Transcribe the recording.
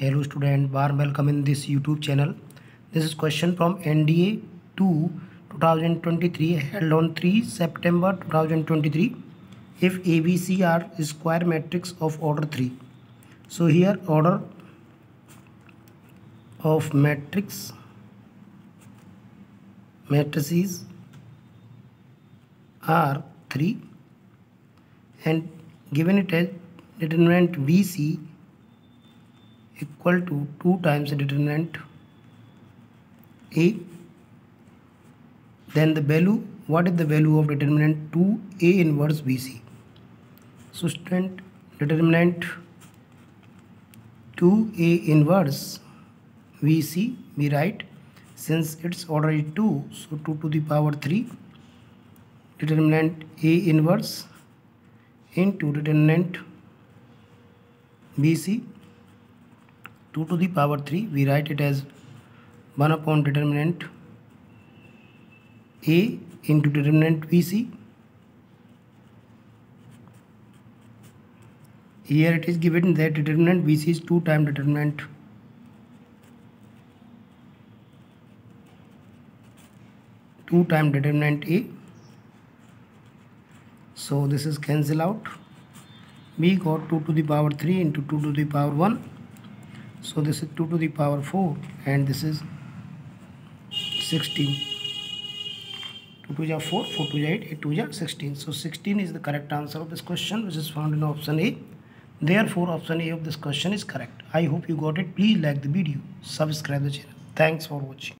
Hello student, warm welcome in this YouTube channel. This is question from NDA 2 2023 held on 3 September 2023. If ABC are square matrix of order 3. So here order of matrix matrices are 3 and given it as determinant BC equal to two times determinant A then the value what is the value of determinant two A inverse B C सुस्टेंट determinant two A inverse B C B right since it's order is two so two two the power three determinant A inverse into determinant B C 2 to the power 3 we write it as 1 upon determinant A into determinant BC here it is given that determinant BC is 2 times determinant two time determinant A. So this is cancel out. We got 2 to the power 3 into 2 to the power 1 so this is 2 to the power 4 and this is 16 2 to the 4 4 to the 8 8 to the 16 so 16 is the correct answer of this question which is found in option A. Therefore option A of this question is correct. I hope you got it. Please like the video subscribe the channel. Thanks for watching